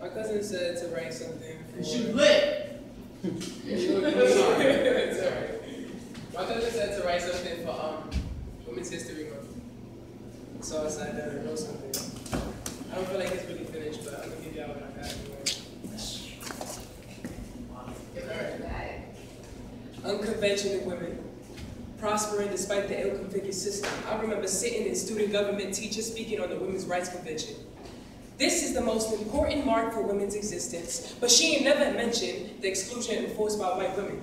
My cousin said to write something. For... She lit. My cousin said to write something for um, Women's History Month. So I sat down and wrote something. I don't feel like it's really finished, but I'm gonna give y'all what I got anyway. Alright. Unconventional women prospering despite the ill-configured system. I remember sitting in student government teachers speaking on the Women's Rights Convention. This is the most important mark for women's existence, but she never mentioned the exclusion enforced by white women.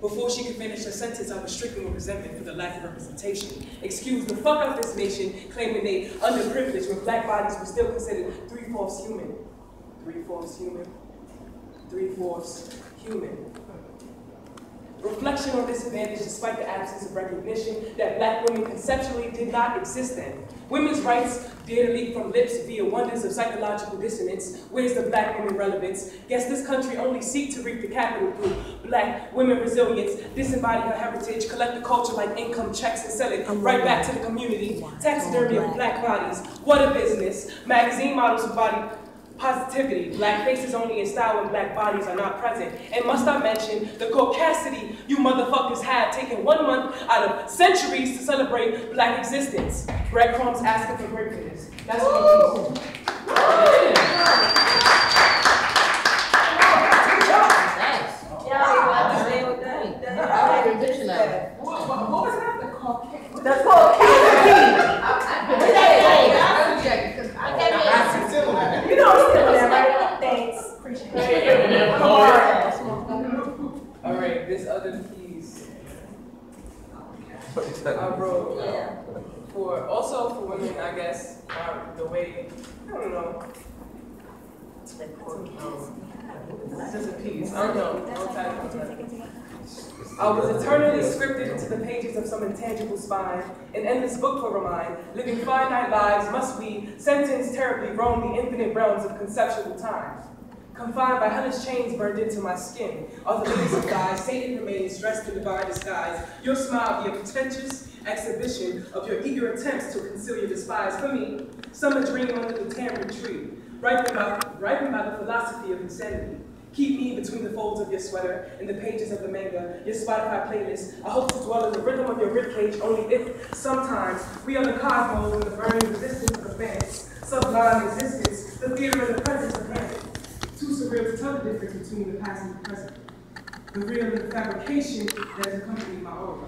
Before she could finish her sentence, I was stricken with resentment for the lack of representation. Excuse the fuck out this nation, claiming they underprivileged when black bodies were still considered three-fourths human. Three-fourths human. Three-fourths human. Reflection on this advantage despite the absence of recognition that black women conceptually did not exist then. Women's rights dare to leap from lips via wonders of psychological dissonance. Where's the black woman relevance? Guess this country only seek to reap the capital through black women resilience, disembody her heritage, collect the culture like income checks and sell it right back to the community. Taxidermy of black bodies, what a business. Magazine models of body positivity. Black faces only in style when black bodies are not present. And must I mention the caucasity you motherfuckers have taken one month out of centuries to celebrate black existence. Breadcrumbs asking for gratefulness. That's what is. Thanks. I like the dictionary. What, what, what was that? The Caucasian? The Caucasian. You know I'm still there, right? Thanks. Appreciate it. All right, this other piece I wrote uh, for also for women, I guess, are the way I don't know. It's just a piece. I don't know. Don't tag it, don't tag it. I was eternally scripted into the pages of some intangible spine, an endless book for remind, living finite lives must we, sentenced terribly, roam the infinite realms of conceptual time. Confined by hellish chains burned into my skin, are the ladies of guys, Satan remains dressed in divine disguise. Your smile be a pretentious exhibition of your eager attempts to conceal your despise. For me, summer dream under the tamarind tree, ripened by, ripened by the philosophy of insanity. Keep me between the folds of your sweater and the pages of the manga, your Spotify playlist. I hope to dwell in the rhythm of your ribcage only if sometimes we are the cosmos in the burning resistance of advance, sublime existence, the theater of the presence of heaven. Surreal to tell the difference between the past and the present. The real and the fabrication that has accompanied my aura.